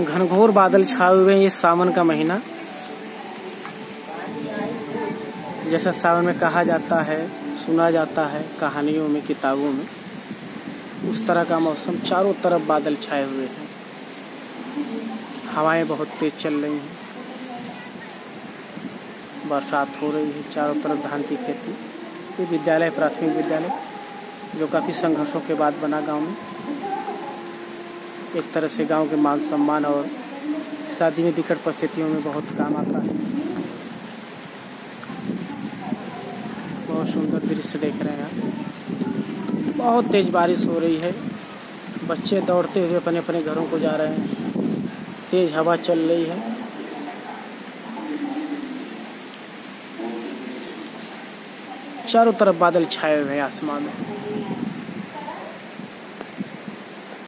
घनघोर बादल छाए हुए हैं ये सावन का महीना। जैसा सावन में कहा जाता है, सुना जाता है कहानियों में, किताबों में, उस तरह का मौसम चारों तरफ़ बादल छाए हुए हैं। हवाएँ बहुत तेज चल रही हैं। बरसात हो रही है चारों तरफ़ धान की खेती। ये विद्यालय, प्राथमिक विद्यालय, जो काफ़ी संघर्षों के बाद बना गाँव में। एक तरह से गाँव के मान सम्मान और शादी में विकट परिस्थितियों में बहुत काम आता है। बहुत सुंदर दृश्य देख रहे हैं बहुत तेज बारिश हो रही है। बच्चे दौड़ते हुए अपने अपने घरों को जा रहे हैं। तेज हवा चल रही है। चारों तरफ़ बादल छाए हुए हैं आसमान में।